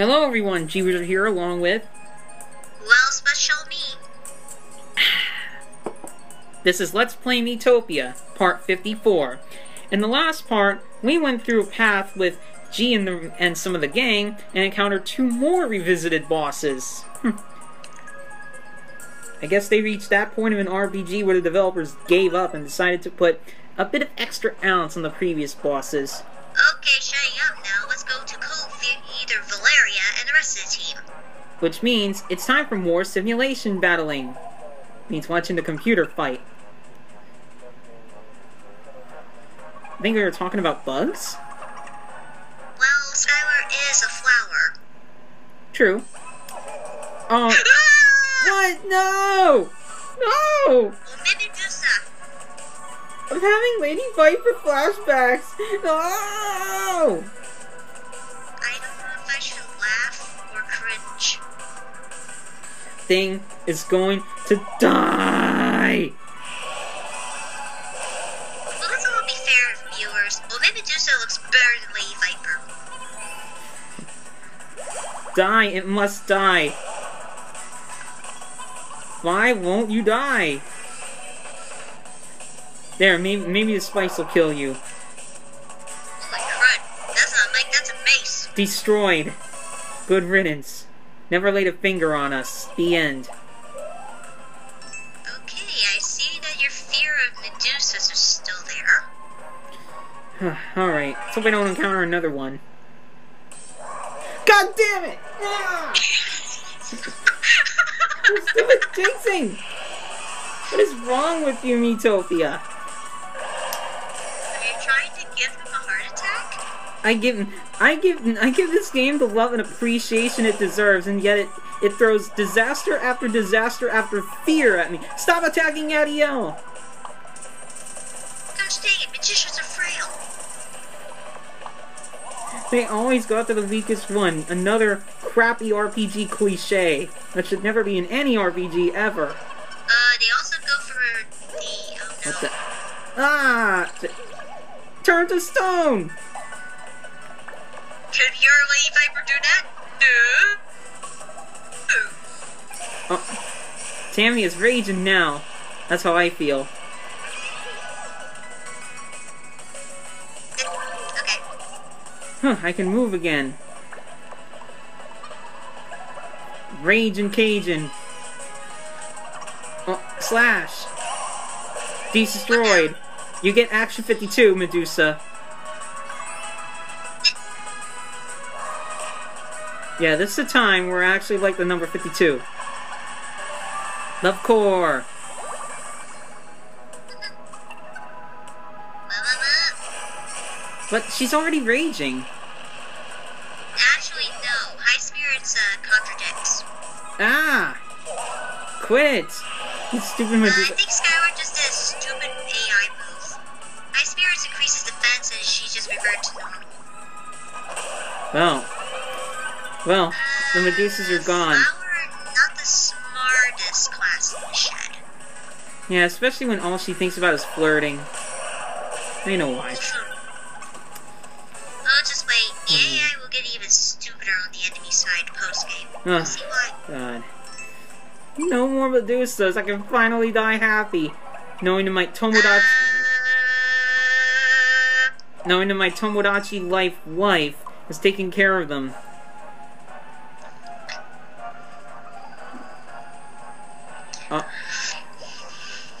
Hello everyone, G-Wizard here along with... Well, special me. This is Let's Play Miitopia, part 54. In the last part, we went through a path with G and, the, and some of the gang and encountered two more revisited bosses. Hmm. I guess they reached that point of an RPG where the developers gave up and decided to put a bit of extra ounce on the previous bosses. Okay, shutting up now. Let's go to Cove, Which means it's time for more simulation battling. Means watching the computer fight. I think we were talking about bugs? Well, Skylar is a flower. True. Oh. what? No! No! Well, maybe Medusa. I'm having Lady Viper flashbacks! No! Thing is going to die! Well, let's be fair, viewers. Well, Medusa looks better than Lady Viper. Die, it must die. Why won't you die? There, maybe, maybe the spice will kill you. Oh Holy crud. That's not a mic, that's a mace. Destroyed. Good riddance. Never laid a finger on us. The end. Okay, I see that your fear of Medusas is still there. Alright, let's hope I don't encounter another one. God damn it! Ah! Stupid jinxing! What is wrong with you, Miitopia? I give I give I give this game the love and appreciation it deserves, and yet it it throws disaster after disaster after fear at me. Stop attacking Ariel! Gosh dang it, magicians are frail. They always go after the weakest one. Another crappy RPG cliche that should never be in any RPG ever. Uh, they also go for the, oh no. What the? Ah! Turn to stone! Can your do that? No. Oh, Tammy is raging now. That's how I feel. Okay. Huh, I can move again. Rage and Cajun. Oh, slash. Destroyed. You get Action 52, Medusa. Yeah, this is the time where I actually like the number 52. Love Core. But she's already raging. Actually, no. High Spirits uh, contradicts. Ah! Quit it! You stupid Uh, I think Skyward just did a stupid AI move. High Spirits increases defense and she just reverted to normal. Well. Well, the Medusas are gone. Not the smartest class in the shed. Yeah, especially when all she thinks about is flirting. I know why. Oh, just wait. The AI will get even stupider on the enemy side post game. Ugh. See why? God. No more Medusas. I can finally die happy. Knowing that my Tomodachi, Uh, knowing that my Tomodachi life wife is taking care of them.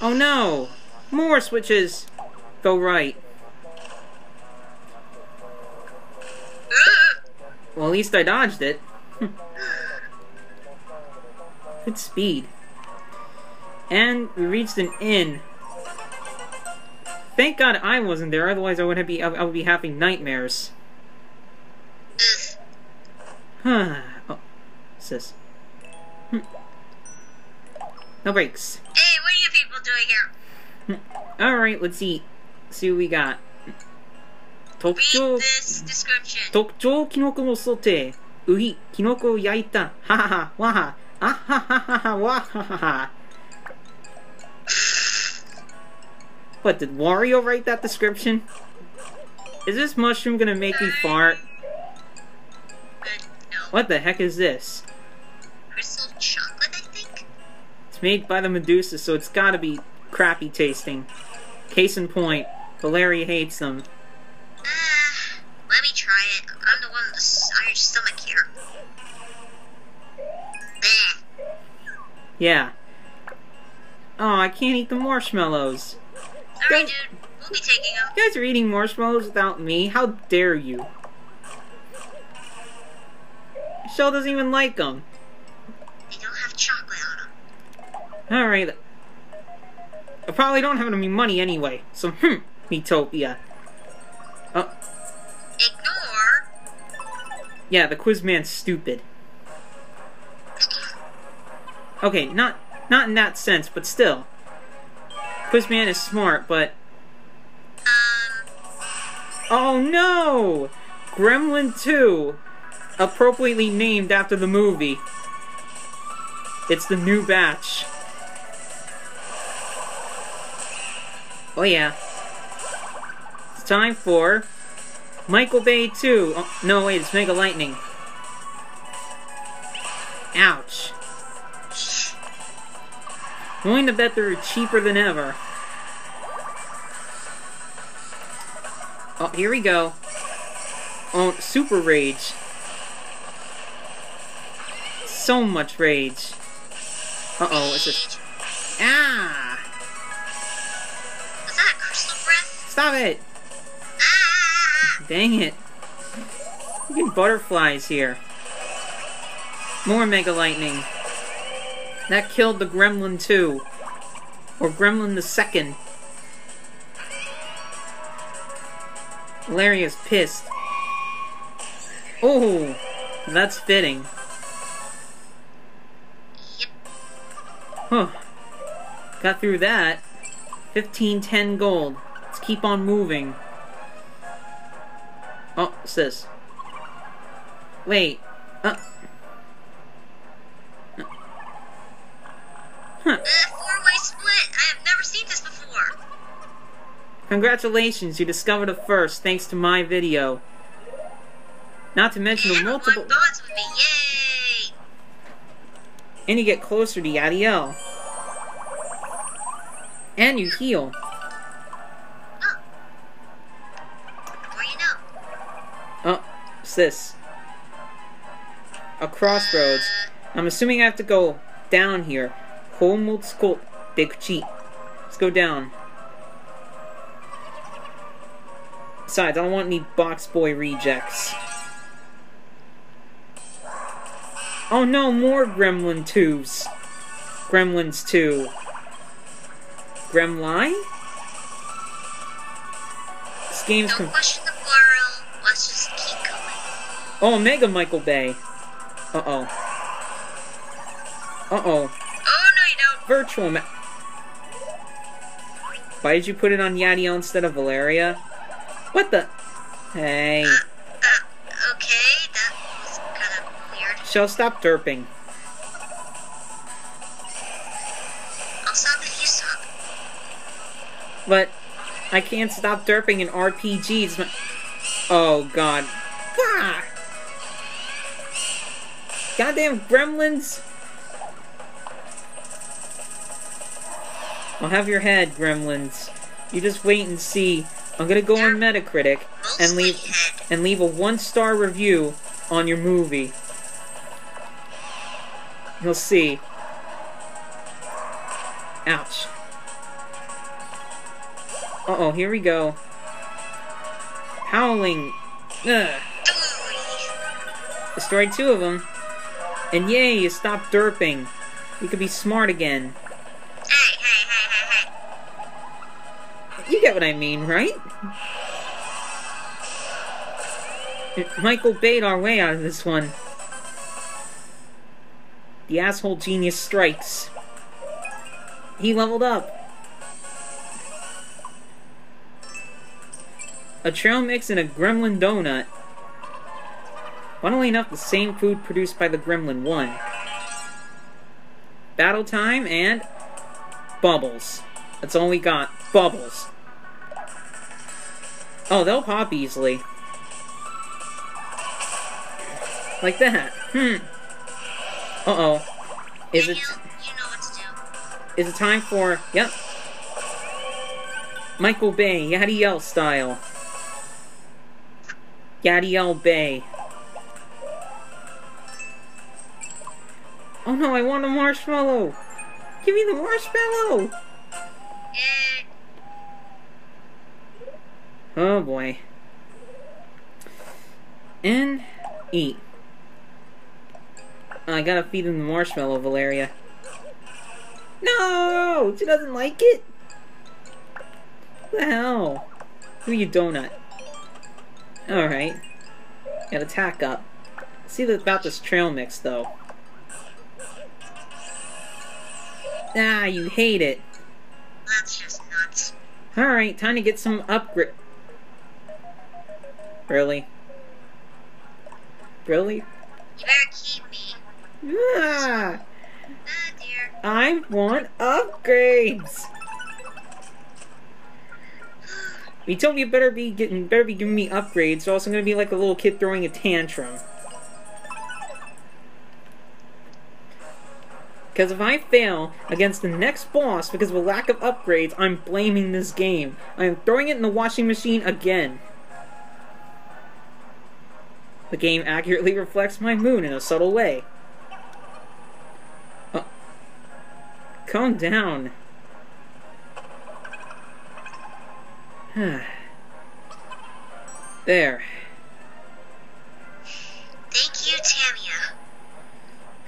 Oh no! More switches! Go right. Well, at least I dodged it. Good speed. And we reached an inn. Thank God I wasn't there, otherwise I would be I would be having nightmares. Huh. oh, what's? Hmm. No breaks. Hey, what are you people doing here? Alright, let's eat. See what we got. Read Tokyo, this description. 特徴キノコのソテー。ウヒ、キノコを焼いた。ははは、わは。あはははは、わははは。What, did Wario write that description? Is this mushroom gonna make me fart? Uh, no. What the heck is this? Crystal chocolate, I think? It's made by the Medusa, so it's gotta be crappy tasting. Case in point, Valeria hates them. Uh, let me try it. I'm the one with the iron stomach here. Bleh. Yeah. Oh, I can't eat the marshmallows. Sorry, dude. We'll be taking them. You guys are eating marshmallows without me? How dare you? Michelle doesn't even like them. They don't have chocolate on them. Alright. I probably don't have any money anyway, so hmm, Miitopia. Oh, Ignore. yeah, the Quizman's stupid. Okay, not not in that sense, but still. Quizman is smart, but Um, oh no! Gremlin 2, appropriately named after the movie. It's the new batch. Oh yeah. It's time for Michael Bay 2. Oh, no, wait, it's Mega Lightning. Ouch. Willing to bet they're cheaper than ever. Oh, here we go. Oh, super rage. So much rage. Uh-oh, it's just... Ah! Stop it! Dang it. Look at butterflies here. More Mega Lightning. That killed the Gremlin 2. Or Gremlin the second. Larry is pissed. Oh, that's fitting. Huh. Got through that. 1510 gold. Let's keep on moving. Oh, what's this? Wait. Uh. Huh. Uh, four-way split. I have never seen this before. Congratulations, you discovered it first thanks to my video. Not to mention the multiple. bonds with me. Yay! And you get closer to Yadiel. And you heal. What's this? A crossroads. I'm assuming I have to go down here. Dekuchi. Let's go down. Besides, I don't want any box boy rejects. Oh no, more Gremlin 2s. Gremlins 2. Gremlin? This game's don't question the. Let's just. Oh, Mega Michael Bay. Uh-oh. Uh-oh. Oh, no, you don't. Virtual Ma- Why did you put it on Yadiel instead of Valeria? What the? Hey. Uh, uh, okay, that was kind of weird. Shel stop derping. I'll stop if you stop. But I can't stop derping in RPGs. Oh god. Ah! Goddamn gremlins! I'll have your head, gremlins. You just wait and see. I'm gonna go on Metacritic and leave and leave a one-star review on your movie. You'll see. Ouch. Uh-oh, here we go. Howling. Ugh. Destroyed two of them. And yay, you stopped derping. You could be smart again. You get what I mean, right? Michael bait our way out of this one. The asshole genius strikes. He leveled up. A trail mix and a gremlin donut. Funnily enough, the same food produced by the gremlin 1. Battle time and bubbles. That's all we got. Bubbles. Oh, they'll pop easily. Like that. Hmm. Uh-oh. Is it... Daniel, you know what to do. Is it time for... Yep. Michael Bay, Yadiel style. Yadiel Bay. Oh no, I want a marshmallow! Give me the marshmallow! Oh boy. And eat. I gotta feed him the marshmallow, Valeria. No! She doesn't like it! What the hell? Give me your donut. Alright. Got attack up. See about this trail mix, though. Ah, you hate it. that's just nuts. Alright, time to get some upgrade. Really? Really? You better keep me. Ah, Ah, dear. I want upgrades. You told me you better be getting better be giving me upgrades, or else I'm gonna be like a little kid throwing a tantrum. Because if I fail against the next boss because of a lack of upgrades, I'm blaming this game. I am throwing it in the washing machine again. The game accurately reflects my mood in a subtle way. Uh, calm down. there. Thank you,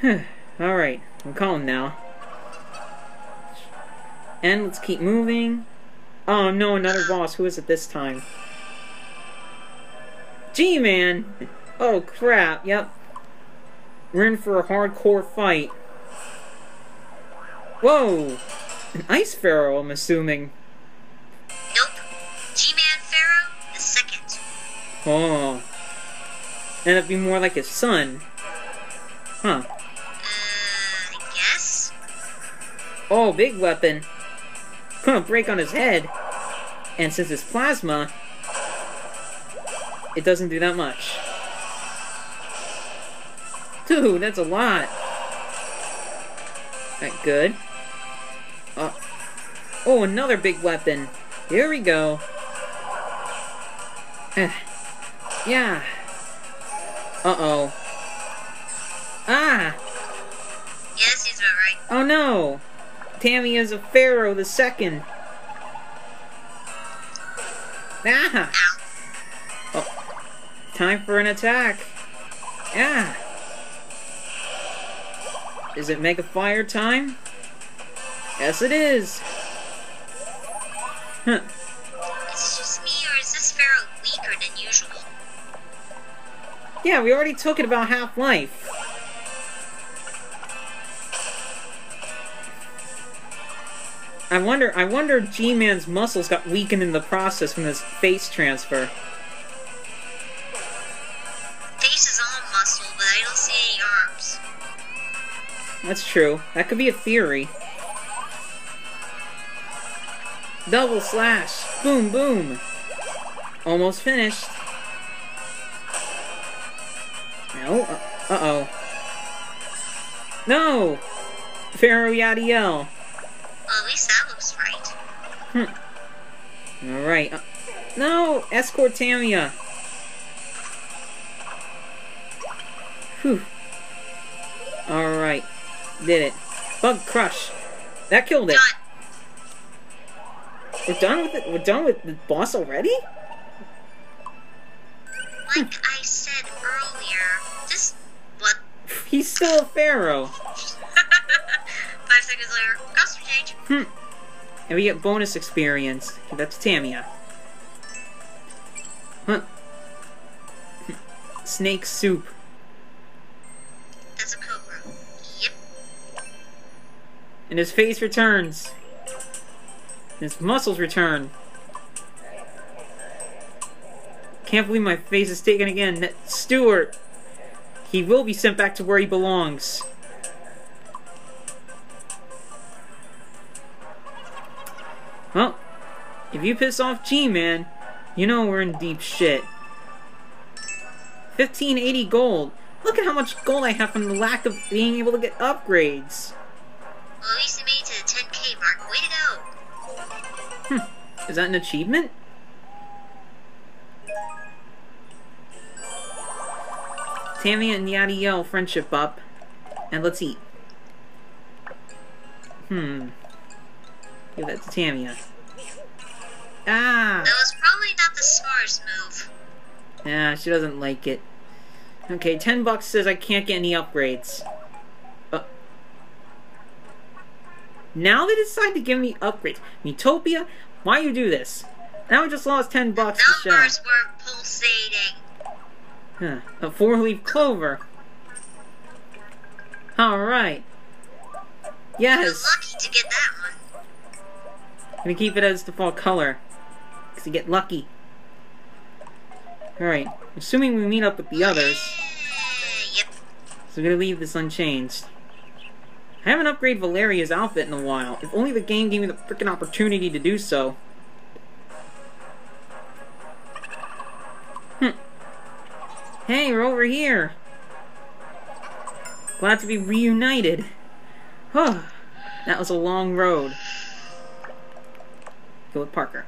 Tamia. Alright, I'm calm now. And let's keep moving. Oh no, another boss. Who is it this time? G-Man! Oh crap, yep. We're in for a hardcore fight. Whoa! An Ice Pharaoh, I'm assuming. Nope. G-Man Pharaoh, the second. Oh. Then it'd be more like his son. Huh. Oh, big weapon. Gonna break on his head. And since it's plasma, it doesn't do that much. Dude, that's a lot. Alright, good. Uh, oh, another big weapon. Here we go. Yeah. Uh-oh. Ah! Yes, he's about right. Oh no! Tammy is a pharaoh the second. Ah! Oh, time for an attack. Ah! Is it Mega Fire time? Yes, it is. Huh. Is this just me, or is this Pharaoh weaker than usual? Yeah, we already took it about half I wonder. I wonder. if G-Man's muscles got weakened in the process from his face transfer. Face is all muscle, but I don't see any arms. That's true. That could be a theory. Double slash. Boom, boom. Almost finished. No. Uh, uh-oh. No! Pharaoh Yadiel. Well, at least right. Alright. Uh, no! Escort Tamia. Whew. Alright. Did it. Bug Crush. That killed it. Done. We're done with it. We're done with the boss already? Like I said earlier, this. What? He's still a pharaoh. Five seconds later, costume change. Hmm. And we get bonus experience. That's Tamia. Huh. Snake soup. That's a cobra. Yep. And his face returns. His muscles return. Can't believe my face is taken again. That Stewart. He will be sent back to where he belongs. Well, if you piss off G-Man, you know we're in deep shit. 1580 gold. Look at how much gold I have from the lack of being able to get upgrades. Well, at you made to the 10k mark. Way to go. Is that an achievement? Tammy and Yadiel friendship up. And let's eat. Hmm. Give that to Tamia. Ah! That was probably not the smartest move. Yeah, she doesn't like it. Okay, 10 bucks says I can't get any upgrades. Uh, now they decide to give me upgrades. Miitopia, why you do this? Now I just lost 10 bucks to Shel. Numbers were pulsating. Huh, a four-leaf clover. Alright. You're Yes! lucky to get that one. I'm gonna keep it as the default color. Because you get lucky. Alright, assuming we meet up with the others. Yep. So I'm gonna leave this unchanged. I haven't upgraded Valeria's outfit in a while. If only the game gave me the freaking opportunity to do so. Hm. Hey, we're over here. Glad to be reunited. Huh. that was a long road. Go with Parker.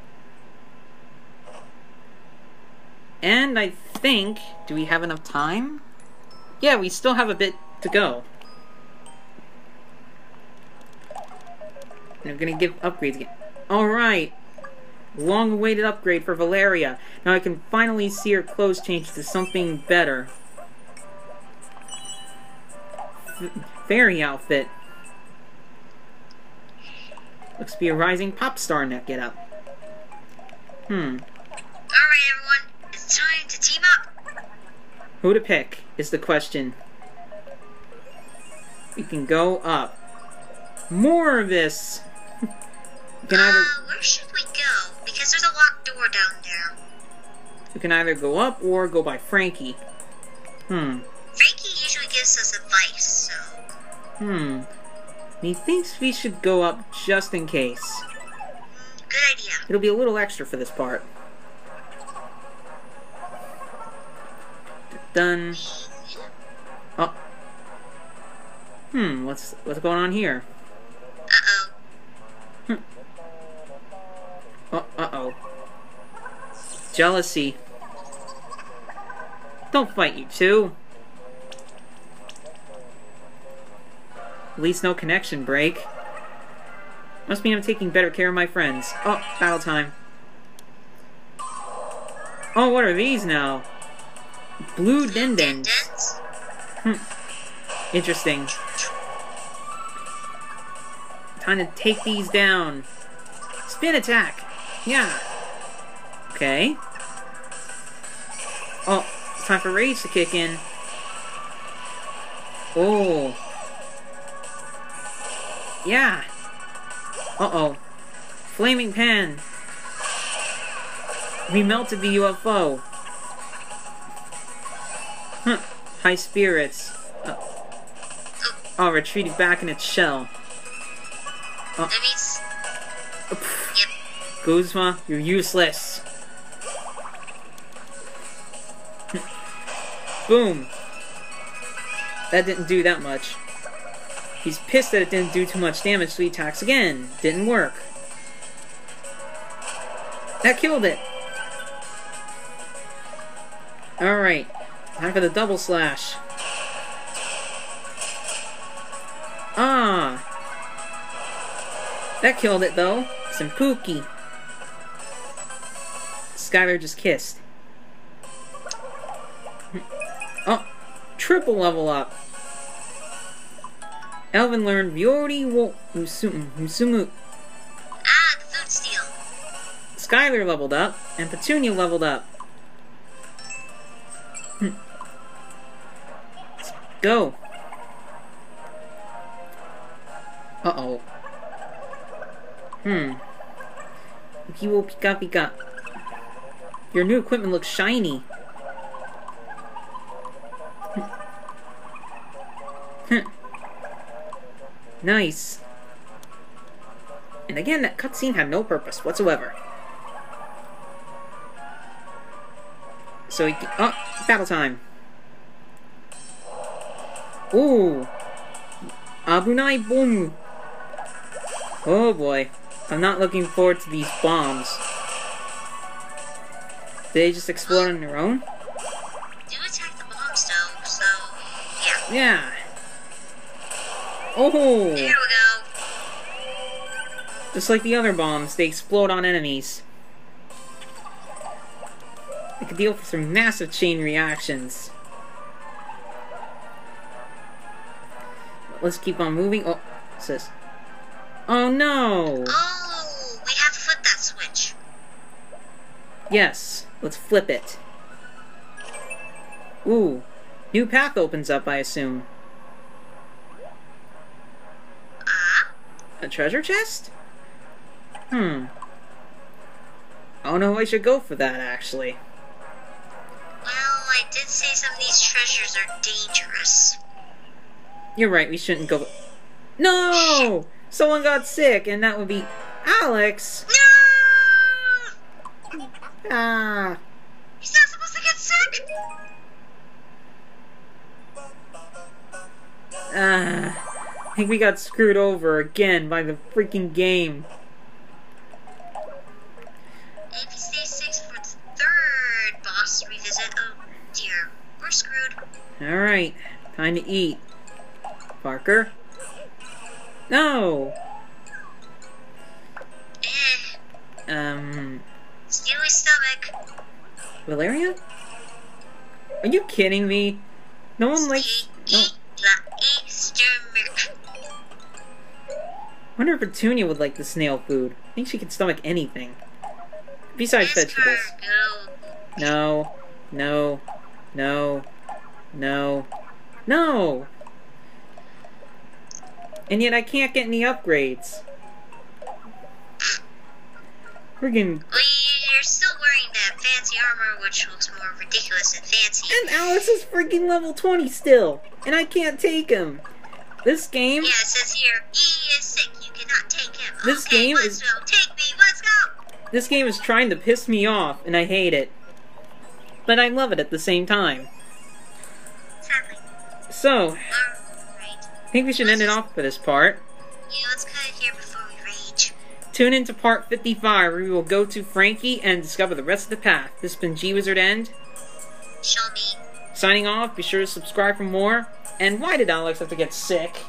And I think, do we have enough time? Yeah, we still have a bit to go. And I'm gonna give upgrades again. Alright! Long awaited upgrade for Valeria. Now I can finally see her clothes change to something better. F fairy outfit. Looks to be a rising pop star in that get up. Hmm. Alright, everyone. It's time to team up. Who to pick is the question. We can go up. More of this! we can either Uh, where should we go? Because there's a locked door down there. we can either go up or go by Frankie. Hmm. Frankie usually gives us advice, so... Hmm. He thinks we should go up just in case. Good idea. It'll be a little extra for this part. Done. Oh. Hmm, what's what's going on here? Uh-oh. Oh, uh-oh. Jealousy. Don't fight, you two. At least no connection break. Must mean I'm taking better care of my friends. Oh, battle time. Oh, what are these now? Blue Dindens. Dents? Hmm. Interesting. Time to take these down. Spin attack. Yeah. Okay. Oh, time for rage to kick in. Oh. Yeah. Uh-oh. Flaming pan. We melted the UFO. Huh. High spirits. Uh, oh, retreated back in its shell. Means... Uh. Yep. Guzma, you're useless. Boom. That didn't do that much. He's pissed that it didn't do too much damage, so he attacks again. Didn't work. That killed it. Alright. Time for the double slash. Ah. That killed it, though. Some Pookie. Skylar just kissed. Oh, triple level up. Elvin learned Viori wo Musumu. Musumu. Ah, the food steal. Skylar leveled up, and Petunia leveled up. Hmm. Let's go. Uh-oh. Hmm. Ukiwo Pika Pika. Your new equipment looks shiny. Nice. And again, that cutscene had no purpose whatsoever. So he, oh, battle time. Ooh. Abunai boom. Oh boy. I'm not looking forward to these bombs. Did they just explode on their own? Do attack the bombs though, so yeah. Yeah. Oh. There we go. Just like the other bombs, they explode on enemies. They could deal with some massive chain reactions. Let's keep on moving. Oh, what's this? Oh no! Oh, we have to flip that switch. Yes, let's flip it. Ooh, new path opens up, I assume. A treasure chest? Hmm. I don't know if I should go for that, actually. well, I did say some of these treasures are dangerous. You're right, we shouldn't go. No! Someone got sick, and that would be Alex! No! Ah! He's not supposed to get sick. Ah. I think we got screwed over again by the freaking game. Stays six for the third boss revisit, oh dear, we're screwed. Alright, time to eat. Parker? No! Eh, Um, steely stomach. Valeria? Are you kidding me? No one likes. Wonder if Petunia would like the snail food. I think she could stomach anything. Besides vegetables. Escargot. No. No. No. No. No! And yet I can't get any upgrades. Friggin' Well, you- you're still wearing that fancy armor, which looks more ridiculous than fancy. And Alex is freaking level 20 still! And I can't take him! This game, Yeah, it says here, This game is- take me, let's go! this game is trying to piss me off, and I hate it. But I love it at the same time. Sadly. So. I think we should end it off for this part. Yeah, let's cut it here before we rage. Tune in to part 55, where we will go to Frankie and discover the rest of the path. This has been G Wizard End. Show me. Signing off, be sure to subscribe for more. And why did Alex have to get sick?